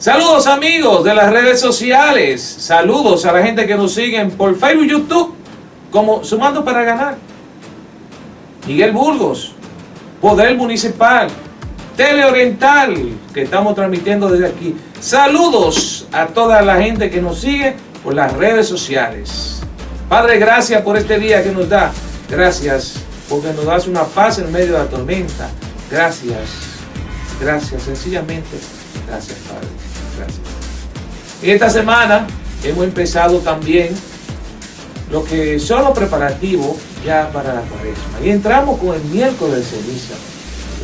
Saludos amigos de las redes sociales. Saludos a la gente que nos siguen por Facebook y YouTube como Sumando para Ganar. Miguel Burgos, Poder Municipal, Teleoriental, que estamos transmitiendo desde aquí. Saludos a toda la gente que nos sigue por las redes sociales. Padre, gracias por este día que nos da. Gracias porque nos das una paz en medio de la tormenta. Gracias, gracias, sencillamente. Gracias, Padre. Y esta semana hemos empezado también lo que son los preparativos ya para la cuaresma. Y entramos con el miércoles de ceniza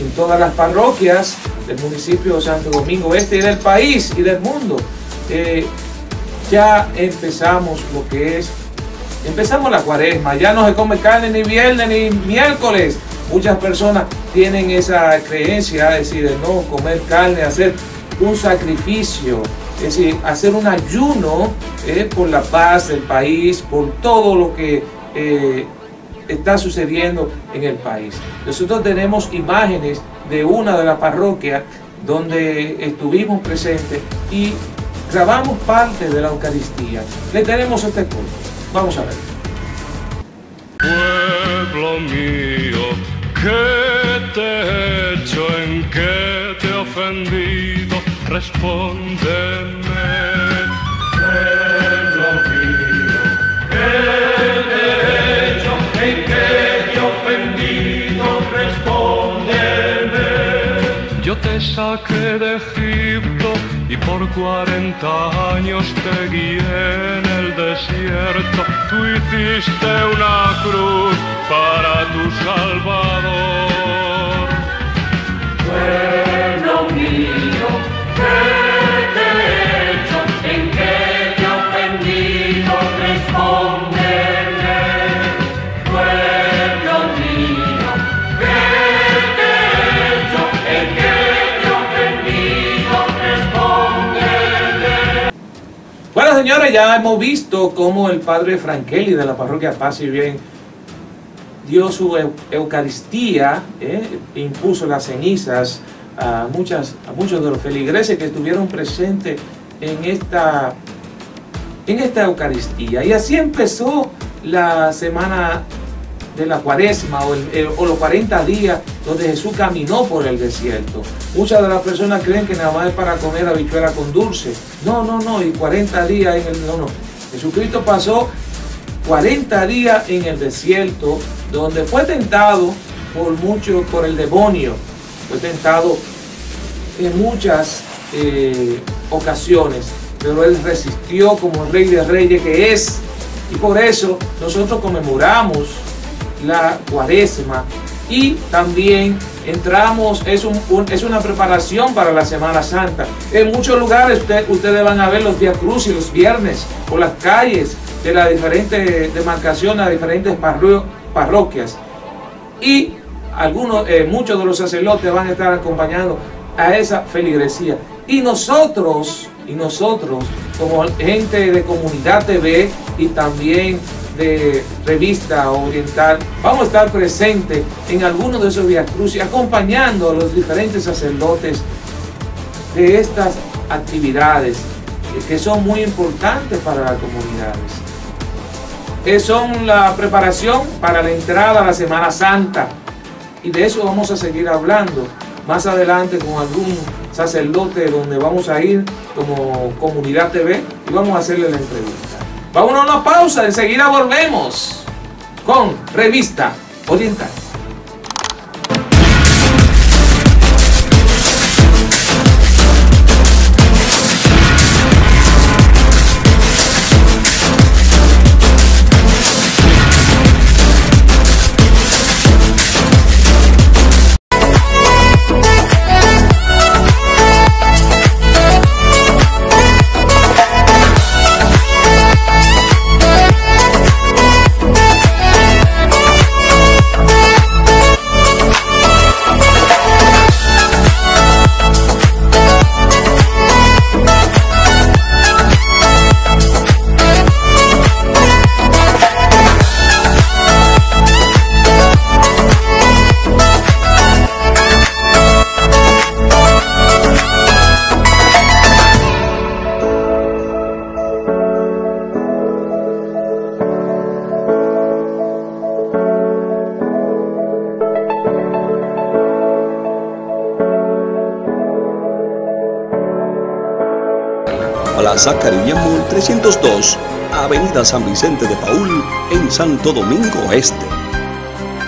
en todas las parroquias del municipio de Santo Domingo Este y del país y del mundo. Eh, ya empezamos lo que es, empezamos la cuaresma, ya no se come carne ni viernes ni miércoles. Muchas personas tienen esa creencia, es decir, de no comer carne, hacer un sacrificio, es decir, hacer un ayuno eh, por la paz del país, por todo lo que eh, está sucediendo en el país. Nosotros tenemos imágenes de una de las parroquias donde estuvimos presentes y grabamos parte de la Eucaristía. Le tenemos este corto. Vamos a ver. Pueblo mío, ¿qué te he hecho? ¿En qué te he ofendido? Respóndeme. Pueblo mío, ¿qué he hecho? ¿En qué te he ofendido? Respóndeme. Yo te saqué de Egipto y por cuarenta años te guié en el desierto. Tú hiciste una cruz para tu Salvador. Pueblo mío, señores, ya hemos visto cómo el padre Frankeli de la parroquia Paz y Bien dio su eu- Eucaristía, eh, impuso las cenizas a, muchas, a muchos de los feligreses que estuvieron presentes en esta, en esta Eucaristía. Y así empezó la semana de la cuaresma o, los 40 días donde Jesús caminó por el desierto. Muchas de las personas creen que nada más es para comer habichuela con dulce. No, no, no, y 40 días en el... No, no. Jesucristo pasó 40 días en el desierto donde fue tentado por mucho, por el demonio. Fue tentado en muchas eh, ocasiones, pero él resistió como el rey de reyes que es. Y por eso nosotros conmemoramos la cuaresma y también entramos, es, un- es una preparación para la Semana Santa. En muchos lugares usted- ustedes van a ver los días cruz y los viernes por las calles de las diferentes demarcaciones, las diferentes parro- parroquias. Y algunos, eh, muchos de los sacerdotes van a estar acompañando a esa feligresía. Y nosotros, y nosotros, como gente de Comunidad TV y también de Revista Oriental, vamos a estar presentes en algunos de esos días crucis, acompañando a los diferentes sacerdotes de estas actividades que son muy importantes para las comunidades. Eh, son la preparación para la entrada a la Semana Santa. Y de eso vamos a seguir hablando más adelante con algún sacerdote donde vamos a ir como comunidad TV y vamos a hacerle la entrevista. Vámonos a una pausa, enseguida volvemos con Revista Oriental. Plaza Mall 302, Avenida San Vicente de Paul, en Santo Domingo Este.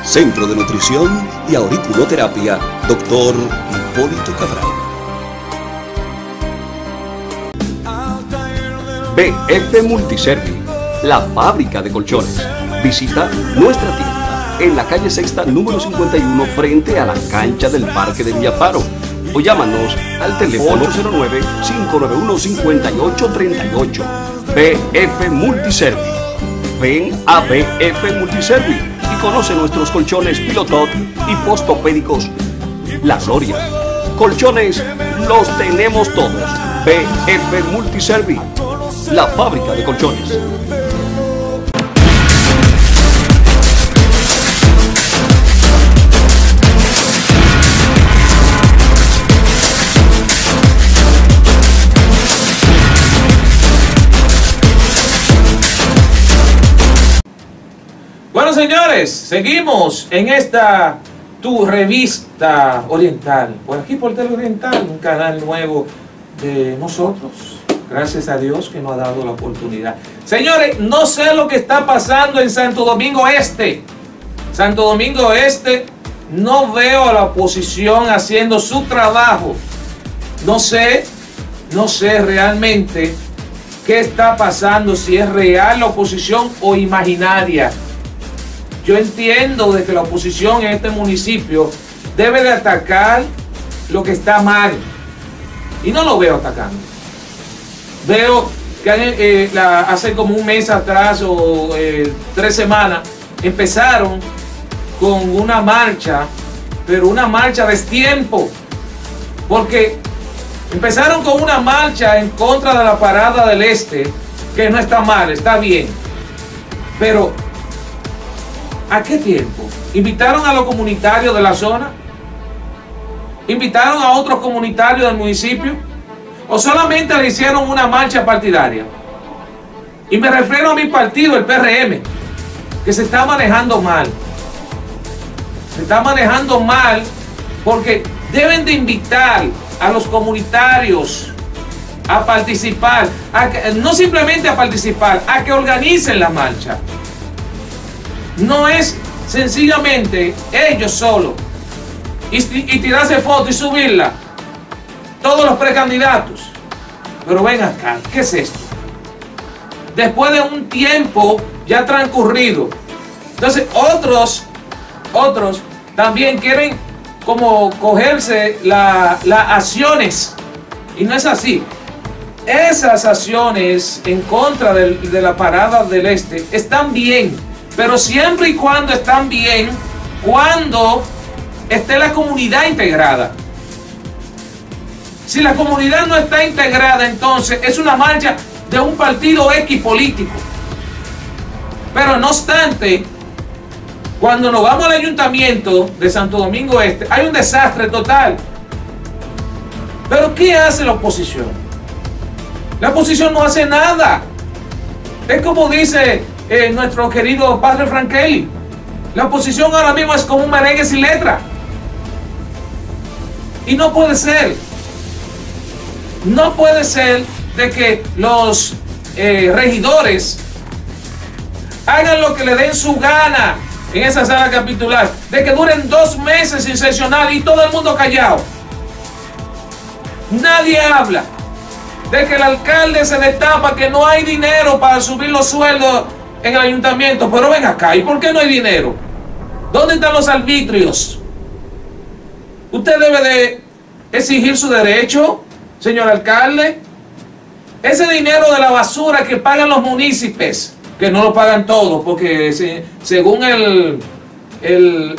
Centro de Nutrición y Auriculoterapia, Dr. Hipólito Cabral. BF Multiservi, la fábrica de colchones. Visita nuestra tienda en la calle Sexta número 51 frente a la cancha del Parque de Villafaro o llámanos al teléfono 809-591-5838. BF Multiservi. Ven a BF Multiservi y conoce nuestros colchones Pilotot y postopédicos La Gloria. Colchones los tenemos todos. BF Multiservi, la fábrica de colchones. Seguimos en esta tu revista oriental. Por aquí por Tele Oriental, un canal nuevo de nosotros. Gracias a Dios que nos ha dado la oportunidad. Señores, no sé lo que está pasando en Santo Domingo Este. Santo Domingo Este, no veo a la oposición haciendo su trabajo. No sé, no sé realmente qué está pasando, si es real la oposición o imaginaria. Yo entiendo de que la oposición en este municipio debe de atacar lo que está mal. Y no lo veo atacando. Veo que eh, hace como un mes atrás o eh, tres semanas empezaron con una marcha, pero una marcha de tiempo. Porque empezaron con una marcha en contra de la parada del este, que no está mal, está bien. Pero ¿A qué tiempo? ¿Invitaron a los comunitarios de la zona? ¿Invitaron a otros comunitarios del municipio? ¿O solamente le hicieron una marcha partidaria? Y me refiero a mi partido, el PRM, que se está manejando mal. Se está manejando mal porque deben de invitar a los comunitarios a participar, no simplemente a participar, a que organicen la marcha no es sencillamente ellos solo y, tirarse foto y subirla. Todos los precandidatos. Pero ven acá, ¿qué es esto? Después de un tiempo ya transcurrido. Entonces otros, otros también quieren como cogerse las acciones. Y no es así. Esas acciones en contra de la parada del este están bien pero siempre y cuando están bien, cuando esté la comunidad integrada. Si la comunidad no está integrada, entonces es una marcha de un partido X político. Pero no obstante, cuando nos vamos al ayuntamiento de Santo Domingo Este, hay un desastre total. Pero ¿qué hace la oposición? La oposición no hace nada. Es como dice eh, nuestro querido padre Frankeli. La oposición ahora mismo es como un merengue sin letra. Y no puede ser. No puede ser de que los eh, regidores hagan lo que le den su gana en esa sala capitular. De que duren dos meses sin sesionar y todo el mundo callado. Nadie habla. De que el alcalde se destapa que no hay dinero para subir los sueldos en el ayuntamiento, pero ven acá, ¿y por qué no hay dinero? ¿Dónde están los arbitrios? Usted debe de exigir su derecho, señor alcalde. Ese dinero de la basura que pagan los municipios, que no lo pagan todos, porque según el, el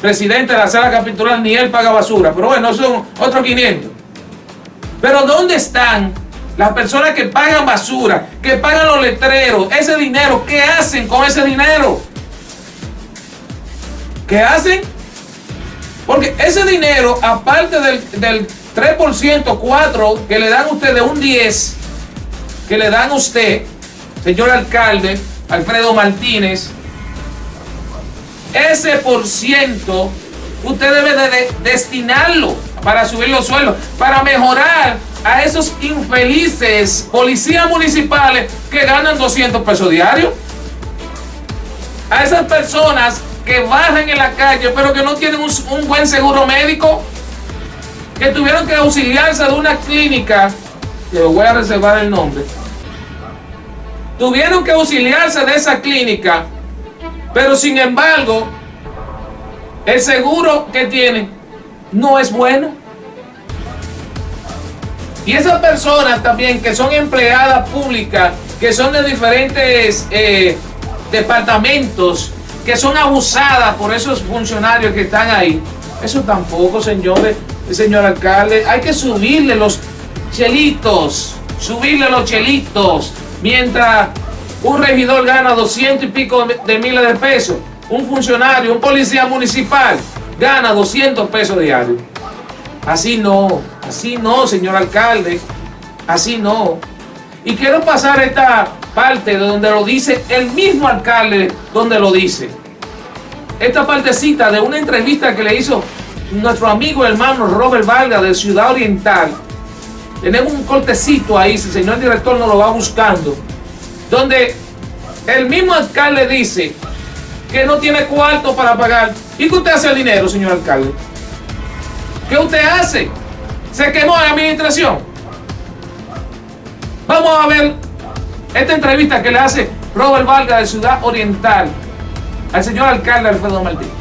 presidente de la sala capitular, ni él paga basura, pero bueno, son otros 500. Pero ¿dónde están las personas que pagan basura, que pagan los letreros, ese dinero, ¿qué hacen con ese dinero? ¿Qué hacen? Porque ese dinero, aparte del, 3%, 4% que le dan a usted de un 10, que le dan a usted, señor alcalde, Alfredo Martínez, ese por ciento usted debe de destinarlo para subir los sueldos, para mejorar a esos infelices policías municipales que ganan 200 pesos diarios. A esas personas que bajan en la calle pero que no tienen un, un buen seguro médico, que tuvieron que auxiliarse de una clínica, le voy a reservar el nombre, tuvieron que auxiliarse de esa clínica, pero sin embargo, el seguro que tienen no es bueno. Y esas personas también que son empleadas públicas, que son de diferentes eh, departamentos, que son abusadas por esos funcionarios que están ahí, eso tampoco, señores, señor alcalde, hay que subirle los chelitos, subirle los chelitos, mientras un regidor gana 200 y pico de miles de pesos, un funcionario, un policía municipal gana 200 pesos diarios. Así no, así no, señor alcalde, así no. Y quiero pasar esta parte donde lo dice el mismo alcalde, donde lo dice. Esta partecita de una entrevista que le hizo nuestro amigo hermano Robert Valga de Ciudad Oriental. Tenemos un cortecito ahí, si el señor director nos lo va buscando, donde el mismo alcalde dice que no tiene cuarto para pagar. ¿Y qué usted hace el dinero, señor alcalde? ¿Qué usted hace? Se quemó la administración. Vamos a ver esta entrevista que le hace Robert Valga de Ciudad Oriental al señor alcalde Alfredo Martínez.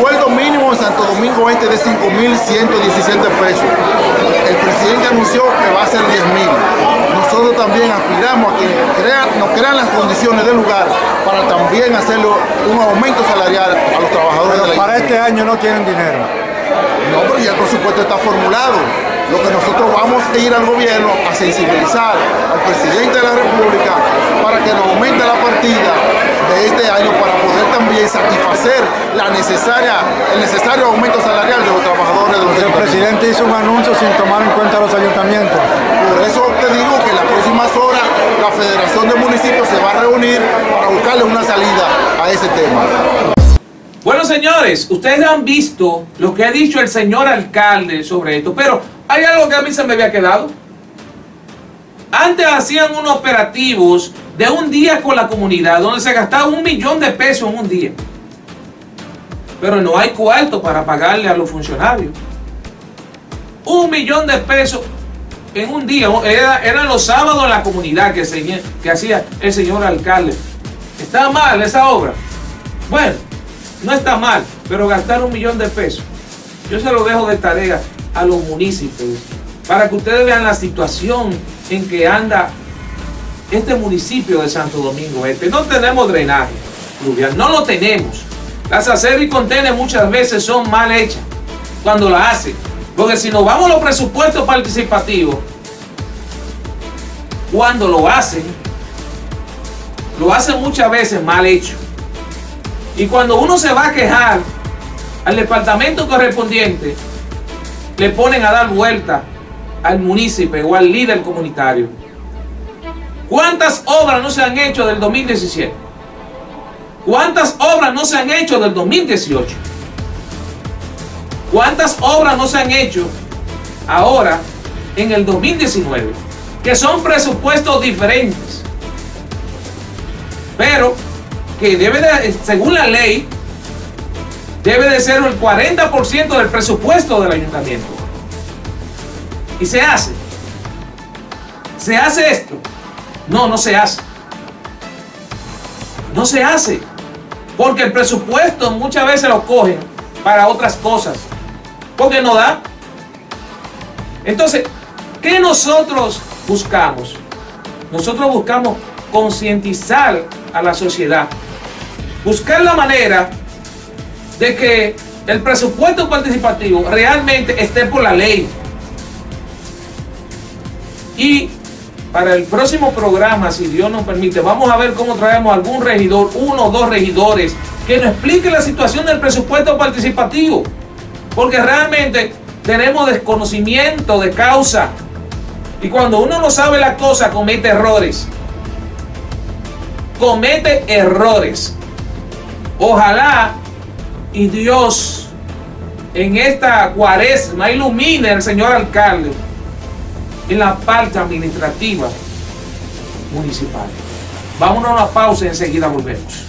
Sueldo mínimo en Santo Domingo Este de 5.117 pesos. El presidente anunció que va a ser 10.000. Nosotros también aspiramos a que crean, nos crean las condiciones del lugar para también hacerlo un aumento salarial a los trabajadores de la Para este año no tienen dinero. no, pero ya el presupuesto está formulado. Lo que nosotros vamos a ir al gobierno a sensibilizar al presidente de la República para que nos aumente la partida de este año para poder también satisfacer la necesaria, el necesario aumento salarial de los trabajadores de los El presidente hizo un anuncio sin tomar en cuenta a los ayuntamientos. Por eso te digo que en las próximas horas la Federación de Municipios se va a reunir para buscarle una salida a ese tema. Bueno, señores, ustedes han visto lo que ha dicho el señor alcalde sobre esto, pero hay algo que a mí se me había quedado. Antes hacían unos operativos de un día con la comunidad, donde se gastaba un millón de pesos en un día. Pero no hay cuarto para pagarle a los funcionarios. Un millón de pesos en un día. Era- eran los sábados en la comunidad que, se- que hacía el señor alcalde. ¿Está mal esa obra? Bueno, no está mal, pero gastar un millón de pesos. Yo se lo dejo de tarea a los municipios para que ustedes vean la situación en que anda este municipio de Santo Domingo Este. No tenemos drenaje pluvial, no lo tenemos. Las aceras y muchas veces son mal hechas cuando la hacen. Porque si nos vamos a los presupuestos participativos, cuando lo hacen, lo hacen muchas veces mal hecho. Y cuando uno se va a quejar al departamento correspondiente, le ponen a dar vuelta al municipio o al líder comunitario. ¿Cuántas obras no se han hecho del 2017? ¿Cuántas obras no se han hecho del 2018? ¿Cuántas obras no se han hecho ahora en el 2019? Que son presupuestos diferentes. Pero que debe de, según la ley, debe de ser el 40% del presupuesto del ayuntamiento. Y se hace. ¿Se hace esto? No, no se hace. No se hace. Porque el presupuesto muchas veces lo cogen para otras cosas. Porque no da. Entonces, ¿qué nosotros buscamos? Nosotros buscamos concientizar a la sociedad. Buscar la manera de que el presupuesto participativo realmente esté por la ley. Y para el próximo programa, si Dios nos permite, vamos a ver cómo traemos algún regidor, uno o dos regidores, que nos explique la situación del presupuesto participativo. Porque realmente tenemos desconocimiento de causa. Y cuando uno no sabe la cosa, comete errores. Comete errores. Ojalá y Dios en esta cuaresma ilumine al señor alcalde en la parte administrativa municipal. Vámonos a una pausa y enseguida volvemos.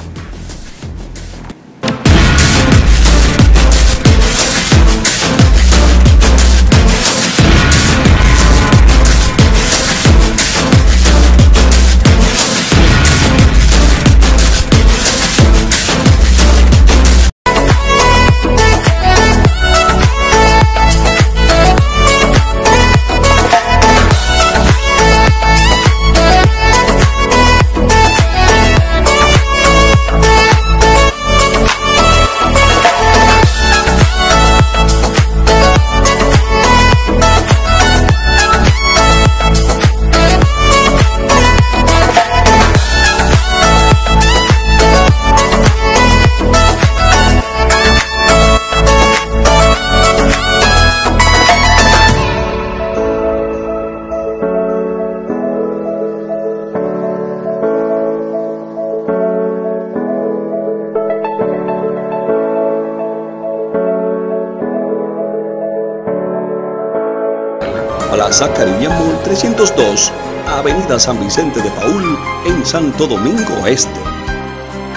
Plaza Cariña Mall 302, Avenida San Vicente de Paul, en Santo Domingo Este.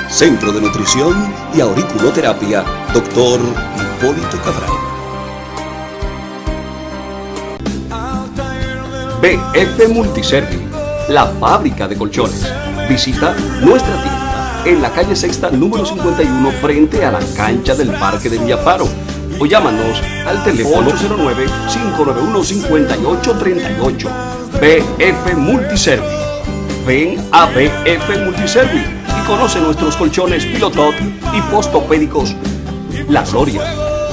Centro de Nutrición y Auriculoterapia, Dr. Hipólito Cabral. BF Multiservi, la fábrica de colchones. Visita nuestra tienda en la calle Sexta número 51 frente a la cancha del Parque de Villafaro o llámanos al teléfono 809-591-5838. BF Multiservi. Ven a BF Multiservi y conoce nuestros colchones Pilotot y postopédicos La Gloria.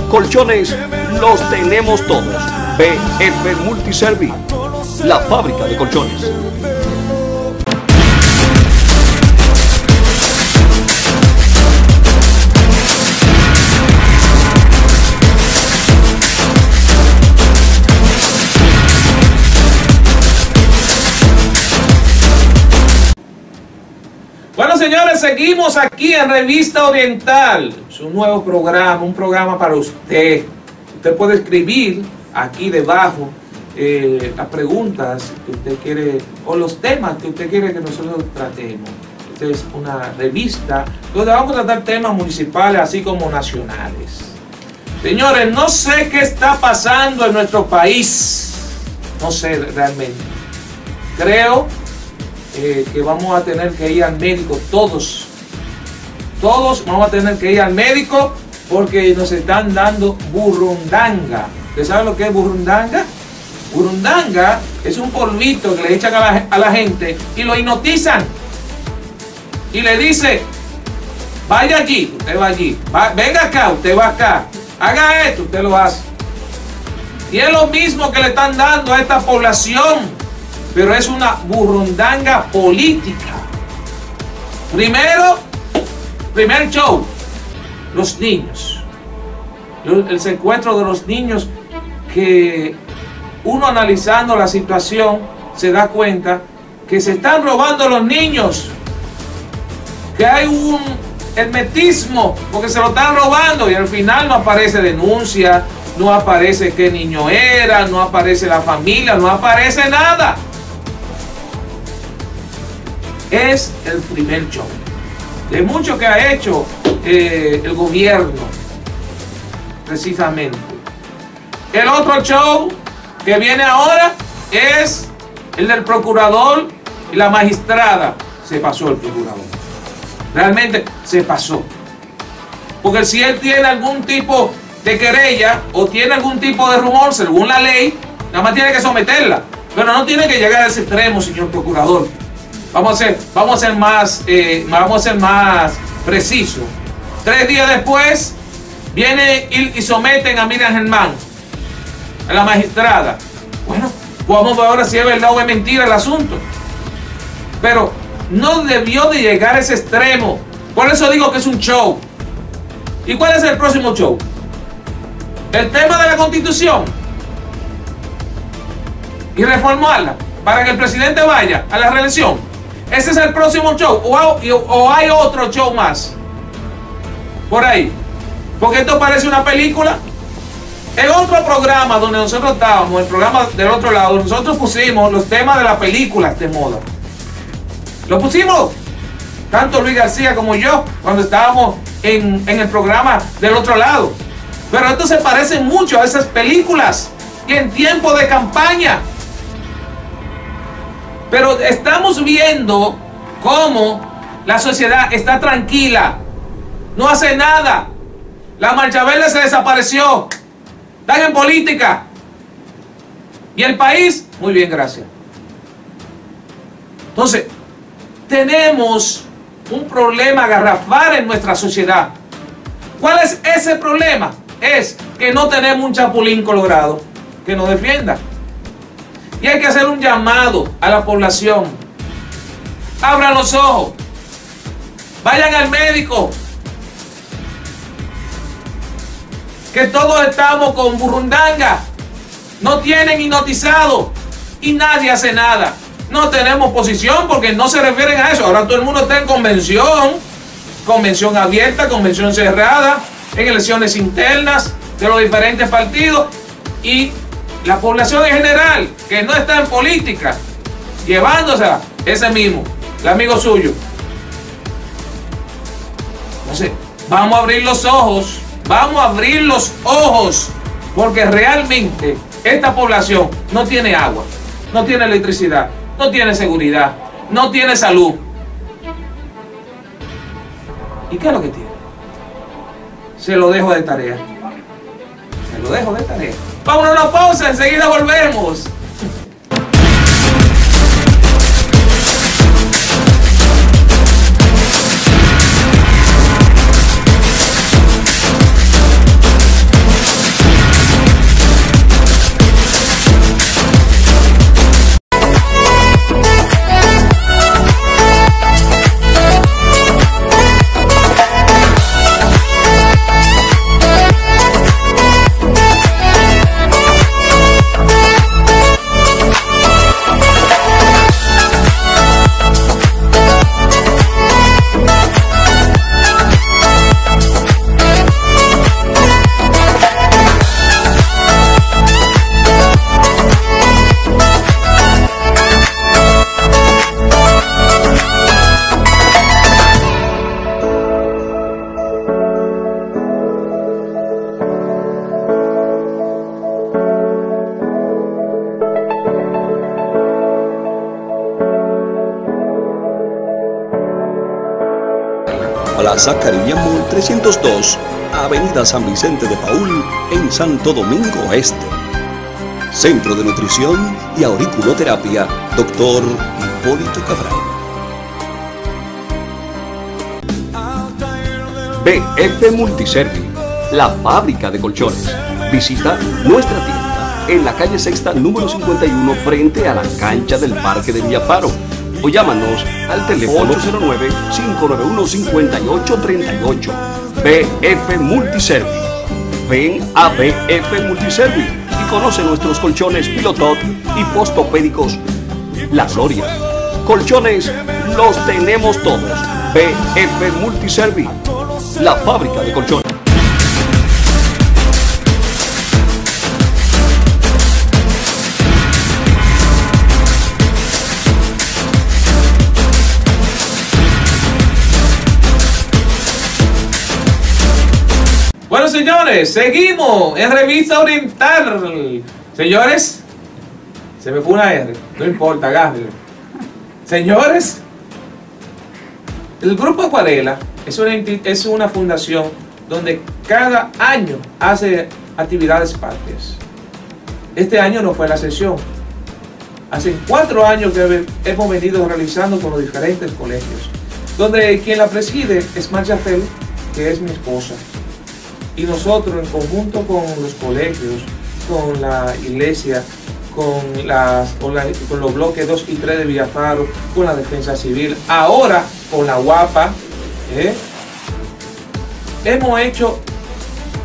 Colchones los tenemos todos. BF Multiservi, la fábrica de colchones. Seguimos aquí en Revista Oriental. Es un nuevo programa, un programa para usted. Usted puede escribir aquí debajo eh, las preguntas que usted quiere o los temas que usted quiere que nosotros tratemos. Esta es una revista donde vamos a tratar temas municipales así como nacionales. Señores, no sé qué está pasando en nuestro país. No sé realmente. Creo eh, que vamos a tener que ir al médico, todos. Todos vamos a tener que ir al médico porque nos están dando burundanga. ¿Usted sabe lo que es burundanga? Burundanga es un polvito que le echan a la, a la gente y lo hipnotizan. Y le dice, vaya allí, usted va allí. Venga acá, usted va acá. Haga esto, usted lo hace. Y es lo mismo que le están dando a esta población pero es una burrundanga política. Primero, primer show, los niños. El secuestro de los niños que uno analizando la situación se da cuenta que se están robando los niños. Que hay un hermetismo porque se lo están robando y al final no aparece denuncia, no aparece qué niño era, no aparece la familia, no aparece nada es el primer show. De mucho que ha hecho eh, el gobierno, precisamente. El otro show que viene ahora es el del procurador y la magistrada. Se pasó el procurador. realmente se pasó. Porque si él tiene algún tipo de querella o tiene algún tipo de rumor según la ley, nada más tiene que someterla. Pero no tiene que llegar a ese extremo, señor procurador. Vamos a ser, vamos a ser más, eh, vamos a ser más precisos. Tres días después, viene y, y someten a Miriam Germán, a la magistrada. Bueno, vamos a ver ahora si es verdad o es mentira el asunto. Pero no debió de llegar a ese extremo. Por eso digo que es un show. ¿Y cuál es el próximo show? El tema de la constitución. Y reformarla para que el presidente vaya a la reelección. Ese es el próximo show. O hay, otro show más. Por ahí. Porque esto parece una película. En otro programa donde nosotros estábamos, el programa del otro lado, nosotros pusimos los temas de las películas de moda. Lo pusimos, tanto Luis García como yo, cuando estábamos en, en el programa del otro lado. Pero esto se parece mucho a esas películas y en tiempo de campaña. Pero estamos viendo cómo la sociedad está tranquila, no hace nada. La marcha verde se desapareció. Están en política. Y el país, muy bien, gracias. Entonces, tenemos un problema garrafal en nuestra sociedad. ¿Cuál es ese problema? Es que no tenemos un chapulín colorado que nos defienda. Y hay que hacer un llamado a la población. Abran los ojos. Vayan al médico. Que todos estamos con burrundanga. No tienen hipnotizado. Y nadie hace nada. No tenemos posición porque no se refieren a eso. Ahora todo el mundo está en convención. Convención abierta, convención cerrada. En elecciones internas de los diferentes partidos. Y la población en general, que no está en política, llevándosela, ese mismo, el amigo suyo. Entonces, vamos a abrir los ojos, vamos a abrir los ojos, porque realmente esta población no tiene agua, no tiene electricidad, no tiene seguridad, no tiene salud. ¿Y qué es lo que tiene? Se lo dejo de tarea. Se lo dejo de tarea. Vámonos a una pausa, enseguida volvemos. Caribbean Mall 302, Avenida San Vicente de Paul, en Santo Domingo Este. Centro de Nutrición y Auriculoterapia, Dr. Hipólito Cabral. BF Multiservi, la fábrica de colchones. Visita nuestra tienda en la calle Sexta número 51 frente a la cancha del Parque de Villaparo o llámanos al teléfono 809-591-5838. BF Multiservi. Ven a BF Multiservi y conoce nuestros colchones Pilotop y postopédicos La Gloria. Colchones los tenemos todos. BF Multiservi, la fábrica de colchones. Señores, seguimos en Revista Oriental. Señores, se me fue una R. No importa, agárrenlo. Señores, El Grupo Acuarela es una, fundación donde cada año hace actividades patrias. Este año no fue la sesión. Hace cuatro años que hemos venido realizando con los diferentes colegios, donde quien la preside es Marcia que es mi esposa. Y nosotros en conjunto con los colegios, con la iglesia, con, las, con, la- con los bloques 2 y 3 de Villafaro, con la defensa civil, ahora con la UAPA, ¿eh? hemos hecho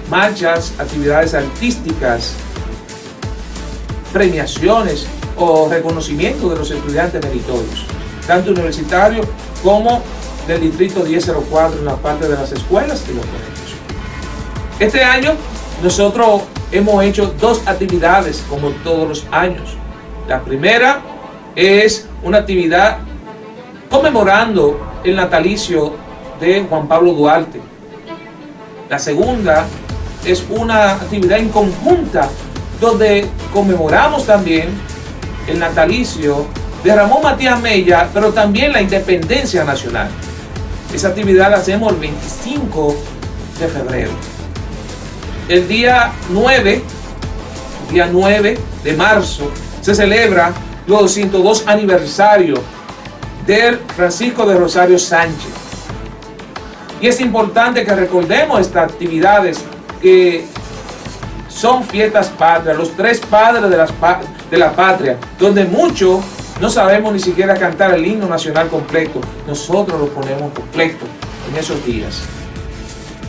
marchas, actividades artísticas, premiaciones o reconocimiento de los estudiantes meritorios, tanto universitarios como del distrito 1004 en la parte de las escuelas y los colegios. Este año nosotros hemos hecho dos actividades como todos los años. La primera es una actividad conmemorando el natalicio de Juan Pablo Duarte. La segunda es una actividad en conjunta donde conmemoramos también el natalicio de Ramón Matías Mella, pero también la independencia nacional. Esa actividad la hacemos el 25 de febrero. El día 9, el día 9 de marzo, se celebra los 202 aniversario del Francisco de Rosario Sánchez. Y es importante que recordemos estas actividades que son fiestas patrias, los tres padres de la patria, donde muchos no sabemos ni siquiera cantar el himno nacional completo. Nosotros lo ponemos completo en esos días.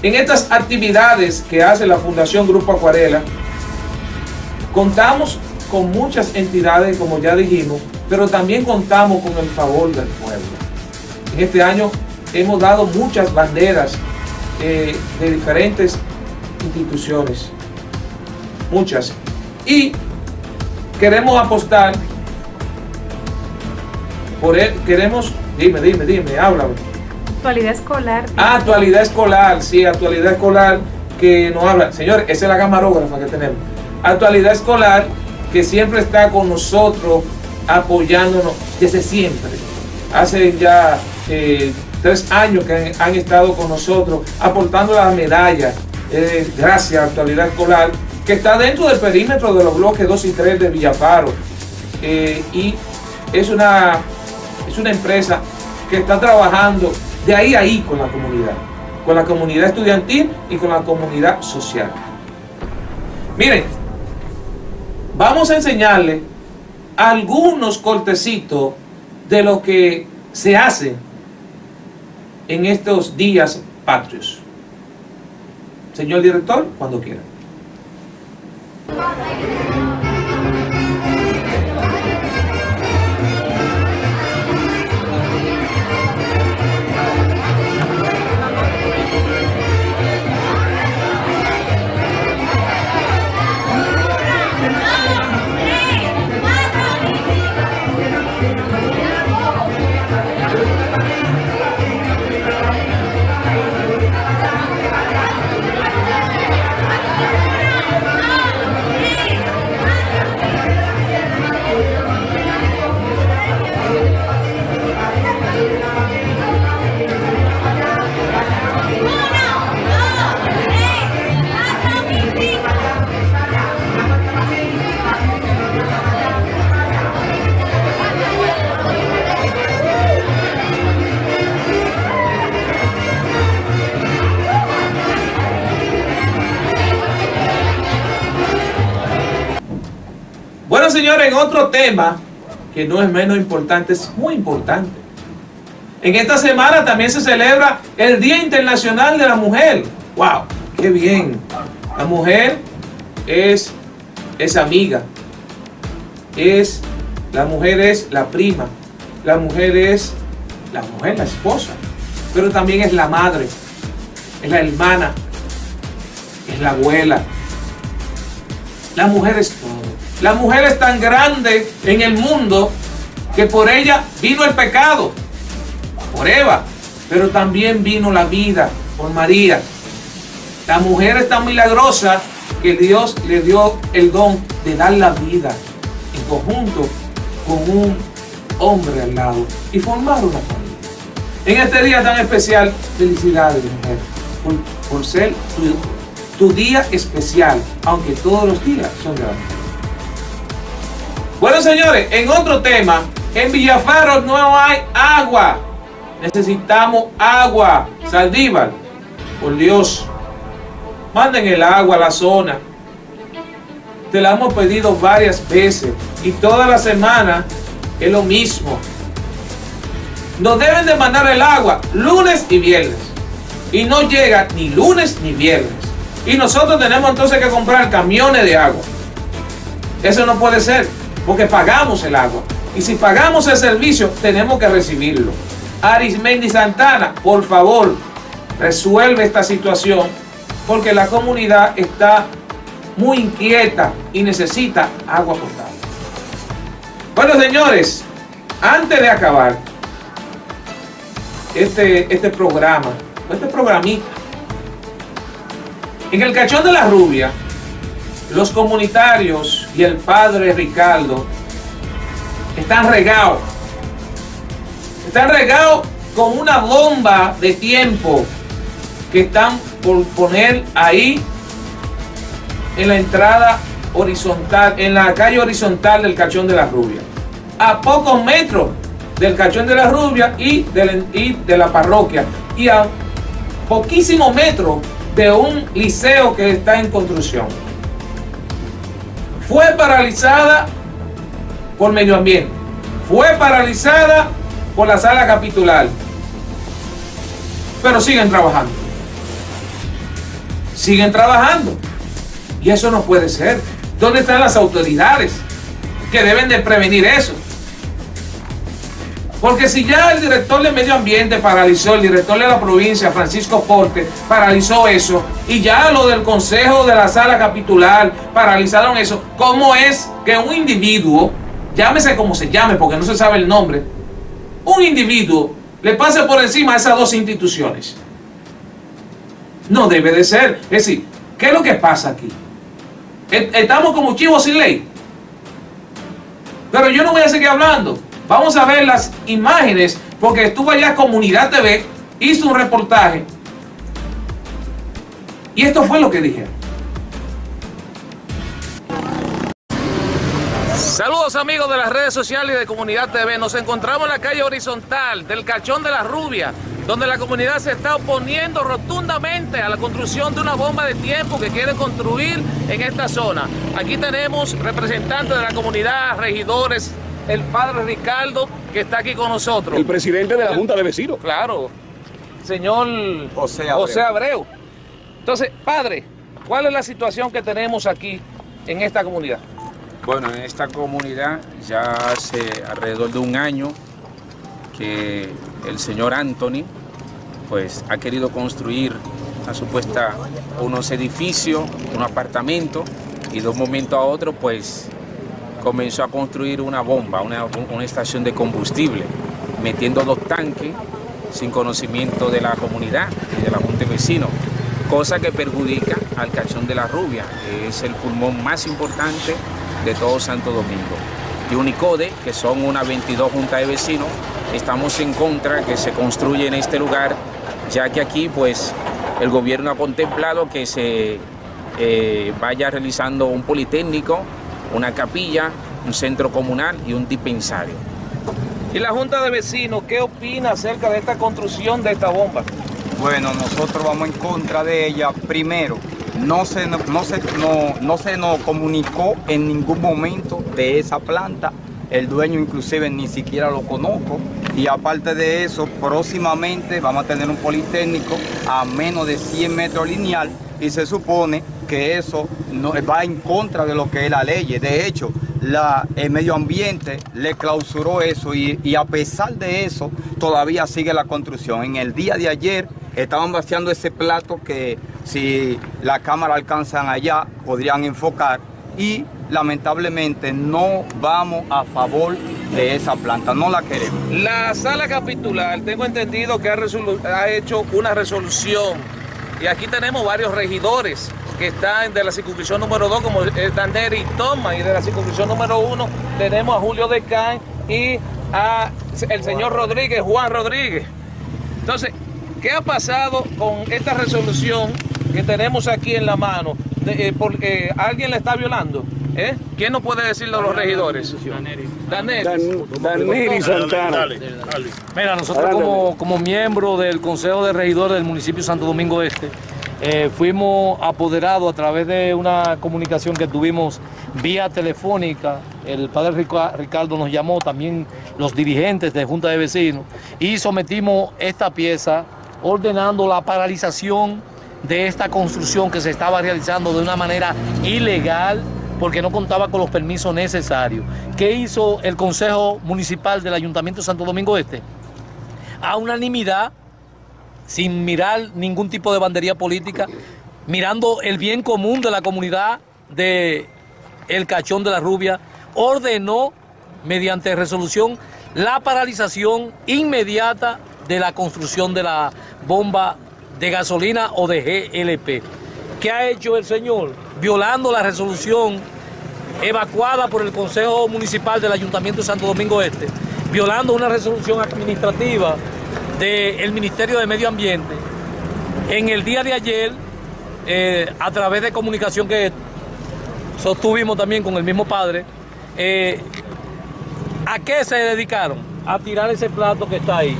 En estas actividades que hace la Fundación Grupo Acuarela, contamos con muchas entidades, como ya dijimos, pero también contamos con el favor del pueblo. En este año hemos dado muchas banderas eh, de diferentes instituciones, muchas, y queremos apostar por él, queremos, dime, dime, dime, háblame. Actualidad escolar. Ah, actualidad escolar, sí, actualidad escolar que nos habla. Señor, esa es la camarógrafa que tenemos. Actualidad escolar que siempre está con nosotros, apoyándonos desde siempre. Hace ya eh, tres años que han, estado con nosotros, aportando las medallas. Eh, gracias, actualidad escolar, que está dentro del perímetro de los bloques 2 y 3 de Villafaro. Eh, y es una, es una empresa que está trabajando de ahí a ahí con la comunidad, con la comunidad estudiantil y con la comunidad social. Miren, vamos a enseñarle algunos cortecitos de lo que se hace en estos días patrios. Señor director, cuando quiera. Señores, en otro tema que no es menos importante, es muy importante. En esta semana también se celebra el Día Internacional de la Mujer. ¡Wow! ¡Qué bien! La mujer es, es amiga. Es, la mujer es la prima. La mujer es la mujer, la esposa. Pero también es la madre. Es la hermana. Es la abuela. La mujer es todo. La mujer es tan grande en el mundo que por ella vino el pecado, por Eva, pero también vino la vida por María. La mujer es tan milagrosa que Dios le dio el don de dar la vida en conjunto con un hombre al lado y formar una familia. En este día tan especial, felicidades, mujer, por, por ser tu, día especial, aunque todos los días son de amor. Bueno, señores, en otro tema, en Villafaro no hay agua. Necesitamos agua. Saldívar, por Dios, manden el agua a la zona. Te la hemos pedido varias veces y toda la semana es lo mismo. Nos deben de mandar el agua lunes y viernes. Y no llega ni lunes ni viernes. Y nosotros tenemos entonces que comprar camiones de agua. Eso no puede ser, porque pagamos el agua. Y si pagamos el servicio, tenemos que recibirlo. Arismendi Santana, por favor, resuelve esta situación, porque la comunidad está muy inquieta y necesita agua potable. Bueno, señores, antes de acabar este, este programa, este programita, en el Cachón de la Rubia, los comunitarios y el padre Ricardo están regados. Están regados con una bomba de tiempo que están por poner ahí en la entrada horizontal, en la calle horizontal del Cachón de la Rubia. A pocos metros del Cachón de la Rubia y de la, parroquia. Y a poquísimos metros de un liceo que está en construcción. Fue paralizada por medio ambiente. Fue paralizada por la sala capitular. Pero siguen trabajando. Siguen trabajando. Y eso no puede ser. ¿Dónde están las autoridades que deben de prevenir eso? Porque si ya el director de medio ambiente paralizó, el director de la provincia, Francisco Porte, paralizó eso, y ya lo del consejo de la sala capitular paralizaron eso, ¿cómo es que un individuo, llámese como se llame porque no se sabe el nombre, un individuo le pase por encima a esas dos instituciones? No debe de ser. Es decir, ¿qué es lo que pasa aquí? Estamos como chivos sin ley. Pero yo no voy a seguir hablando. Vamos a ver las imágenes, porque estuvo allá Comunidad TV, hizo un reportaje. Y esto fue lo que dijeron. Saludos amigos de las redes sociales y de Comunidad TV. Nos encontramos en la calle horizontal del Cachón de la Rubia, donde la comunidad se está oponiendo rotundamente a la construcción de una bomba de tiempo que quiere construir en esta zona. Aquí tenemos representantes de la comunidad, regidores, el padre Ricardo, que está aquí con nosotros. El presidente de la Junta de Vecinos. Claro, señor José Abreu. José Abreu. Entonces, padre, ¿cuál es la situación que tenemos aquí en esta comunidad? Bueno, en esta comunidad ya hace alrededor de un año que el señor Anthony pues ha querido construir a supuesta unos edificios, un apartamento y de un momento a otro pues comenzó a construir una bomba, una, estación de combustible, metiendo dos tanques sin conocimiento de la comunidad y de la Junta de Vecinos, cosa que perjudica al Cachón de la Rubia, que es el pulmón más importante de todo Santo Domingo. Y Unicode, que son unas 22 juntas de vecinos, estamos en contra que se construya en este lugar, ya que aquí pues el gobierno ha contemplado que se eh, vaya realizando un politécnico, una capilla, un centro comunal y un dispensario. ¿Y la Junta de Vecinos qué opina acerca de esta construcción de esta bomba? Bueno, nosotros vamos en contra de ella. Primero, no se, no, no se, no, no se nos comunicó en ningún momento de esa planta. El dueño inclusive ni siquiera lo conozco. Y aparte de eso, próximamente vamos a tener un politécnico a menos de 100 metros lineal y se supone que eso no, va en contra de lo que es la ley. De hecho, la, el medio ambiente le clausuró eso y, a pesar de eso todavía sigue la construcción. En el día de ayer estaban vaciando ese plato que si la cámara alcanzan allá podrían enfocar y lamentablemente no vamos a favor de esa planta, no la queremos. La sala capitular, tengo entendido que ha hecho una resolución y aquí tenemos varios regidores que están de la circunscripción número 2 como están Neri Thomas y de la circunscripción número 1 tenemos a Julio Decán y a el señor Rodríguez, Juan Rodríguez. Entonces, ¿qué ha pasado con esta resolución que tenemos aquí en la mano? De, eh, eh, ¿Alguien la está violando? ¿Eh? ¿Quién nos puede decirlo a los regidores? Daneri. Daneri Santana. Mira, nosotros como, como miembros del Consejo de Regidores del municipio de Santo Domingo Este, eh, fuimos apoderados a través de una comunicación que tuvimos vía telefónica. El padre Rica- Ricardo nos llamó, también los dirigentes de Junta de Vecinos, y sometimos esta pieza ordenando la paralización de esta construcción que se estaba realizando de una manera ilegal porque no contaba con los permisos necesarios. ¿Qué hizo el Consejo Municipal del Ayuntamiento de Santo Domingo Este? A unanimidad, sin mirar ningún tipo de bandería política, mirando el bien común de la comunidad de El Cachón de la Rubia, ordenó mediante resolución la paralización inmediata de la construcción de la bomba de gasolina o de GLP. ¿Qué ha hecho el señor? Violando la resolución evacuada por el Consejo Municipal del Ayuntamiento de Santo Domingo Este, violando una resolución administrativa del Ministerio de Medio Ambiente. En el día de ayer, eh, a través de comunicación que sostuvimos también con el mismo padre, eh, ¿a qué se dedicaron? A tirar ese plato que está ahí.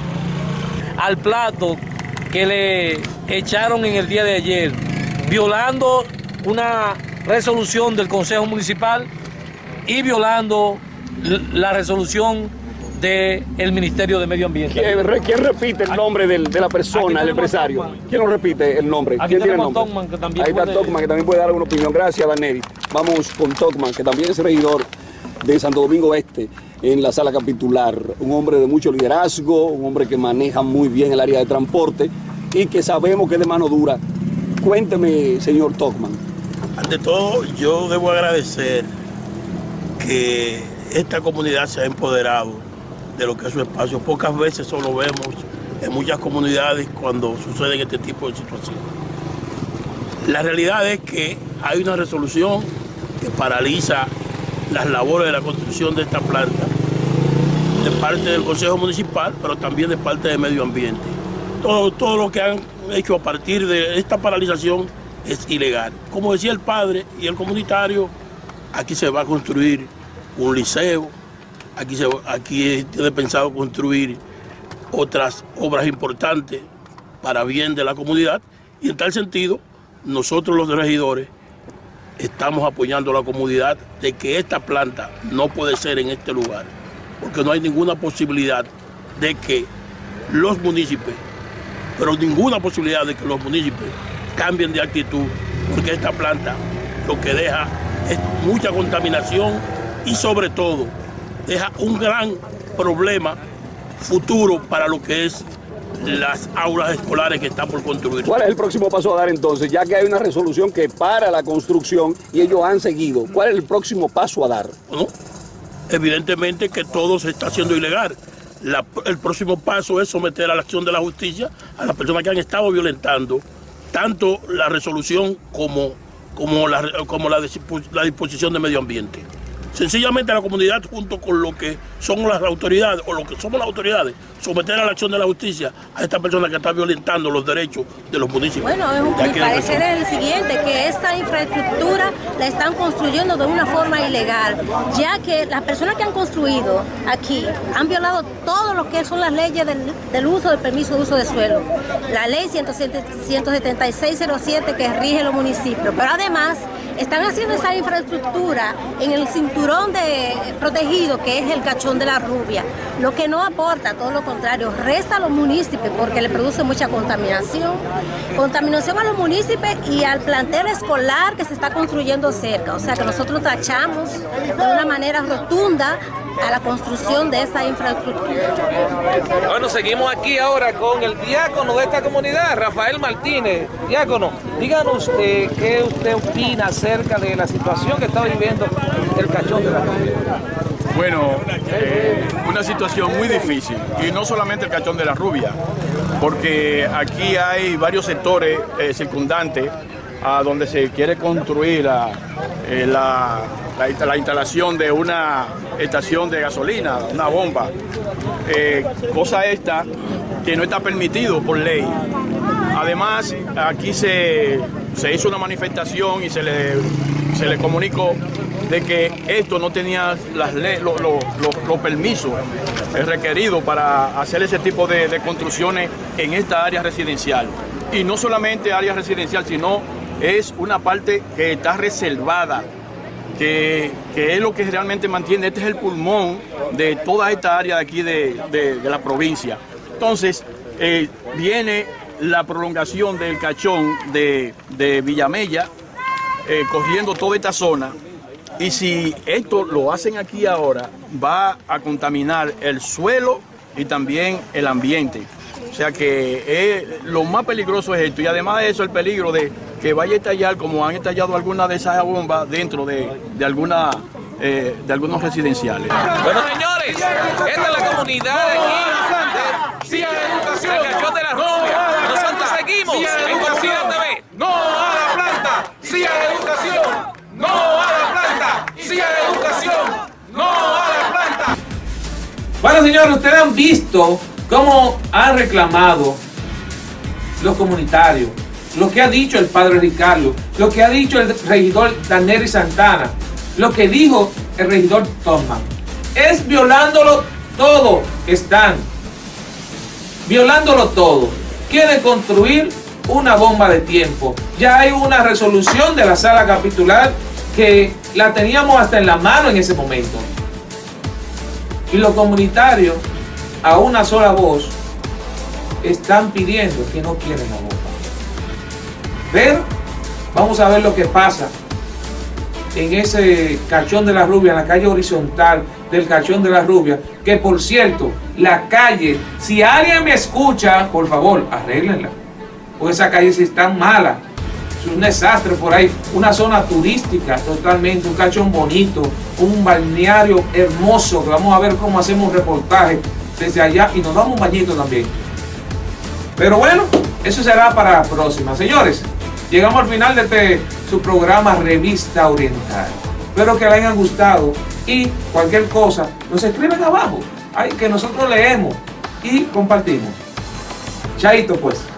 Al plato que le echaron en el día de ayer, violando una resolución del Consejo Municipal y violando la resolución del Ministerio de Medio Ambiente. ¿Quién, re- quién repite el nombre del- de la persona, el empresario? Tocman. ¿Quién lo repite el nombre? Aquí ¿Quién tiene el nombre? Tocman, que también Ahí está Tocman, que también puede dar una opinión. Gracias, Daneri. Vamos con Tocman, que también es regidor de Santo Domingo Este en la sala capitular. Un hombre de mucho liderazgo, un hombre que maneja muy bien el área de transporte y que sabemos que es de mano dura. Cuénteme, señor Tocman. Ante todo, yo debo agradecer que esta comunidad se ha empoderado de lo que es su espacio. Pocas veces solo vemos en muchas comunidades cuando suceden este tipo de situaciones. La realidad es que hay una resolución que paraliza las labores de la construcción de esta planta de parte del Consejo Municipal, pero también de parte de Medio Ambiente. Todo, todo lo que han hecho a partir de esta paralización es ilegal. Como decía el padre y el comunitario, aquí se va a construir un liceo, aquí, se, aquí tiene pensado construir otras obras importantes para bien de la comunidad y en tal sentido nosotros los regidores estamos apoyando a la comunidad de que esta planta no puede ser en este lugar, porque no hay ninguna posibilidad de que los municipios, pero ninguna posibilidad de que los municipios cambien de actitud, porque esta planta lo que deja es mucha contaminación y sobre todo deja un gran problema futuro para lo que es las aulas escolares que están por construir. ¿Cuál es el próximo paso a dar entonces? Ya que hay una resolución que para la construcción y ellos han seguido. ¿Cuál es el próximo paso a dar? ¿no? Evidentemente que todo se está haciendo ilegal. La- el próximo paso es someter a la acción de la justicia a las personas que han estado violentando tanto la resolución como, como, la, como la, la disposición de medio ambiente. Sencillamente la comunidad junto con lo que son las autoridades o lo que somos las autoridades, someter a la acción de la justicia a esta persona que está violentando los derechos de los municipios. Bueno, es un- mi parecer es el siguiente, que esta infraestructura la están construyendo de una forma ilegal, ya que las personas que han construido aquí han violado todo lo que son las leyes del, del uso del permiso de uso de suelo, la ley 107 17607 que rige los municipios, pero además están haciendo esa infraestructura en el cinturón de protegido que es el cachón de la rubia, lo que no aporta, todo lo contrario, resta a los municipios porque le produce mucha contaminación, contaminación a los municipios y al plantel escolar que se está construyendo cerca, o sea que nosotros tachamos de una manera rotunda a la construcción de esa infraestructura. Bueno, seguimos aquí ahora con el diácono de esta comunidad, Rafael Martínez. Diácono, díganos usted qué usted opina acerca de la situación que está viviendo el cachón de la Rubia. Bueno, eh, una situación muy difícil y no solamente el cachón de la rubia, porque aquí hay varios sectores eh, circundantes a donde se quiere construir la, eh, la- la- la instalación de una estación de gasolina, una bomba. Eh, cosa esta que no está permitido por ley. Además, aquí se, se hizo una manifestación y se le, se le comunicó de que esto no tenía las los permisos requeridos para hacer ese tipo de, de construcciones en esta área residencial. Y no solamente área residencial, sino es una parte que está reservada que, es lo que realmente mantiene, este es el pulmón de toda esta área de aquí de, la provincia. Entonces, eh, viene la prolongación del cachón de, Villamella, eh, corriendo toda esta zona, y si esto lo hacen aquí ahora, va a contaminar el suelo y también el ambiente. O sea que lo más peligroso es esto. Y además de eso, el peligro de que vaya a estallar, como han estallado algunas de esas bombas dentro de, de, alguna, eh, de algunos residenciales. Bueno, señores, esta es la comunidad de aquí. Sí a educación. El de la Rubia. Nosotros seguimos en Conocida TV. No a la planta. Sí a la educación. No a la planta. Sí a la educación. No a la planta. Bueno, señores, ustedes han visto cómo han reclamado los comunitarios, lo que ha dicho el padre Ricardo, lo que ha dicho el regidor Daneri Santana, lo que dijo el regidor Thomas. Es violándolo todo están. Violándolo todo. Quieren construir una bomba de tiempo. Ya hay una resolución de la sala capitular que la teníamos hasta en la mano en ese momento. Y los comunitarios a una sola voz están pidiendo que no quieren la bomba. Pero vamos a ver lo que pasa en ese cachón de la rubia, en la calle horizontal del cachón de la rubia, que por cierto, la calle, si alguien me escucha, por favor, arréglenla, porque esa calle sí está mala, es un desastre por ahí, una zona turística totalmente, un cachón bonito, un balneario hermoso, vamos a ver cómo hacemos reportaje desde allá y nos damos un bañito también. Pero bueno, eso será para la próxima. Señores, llegamos al final de este su programa Revista Oriental. Espero que les hayan gustado y cualquier cosa nos escriben abajo. Que nosotros leemos y compartimos. Chaito pues.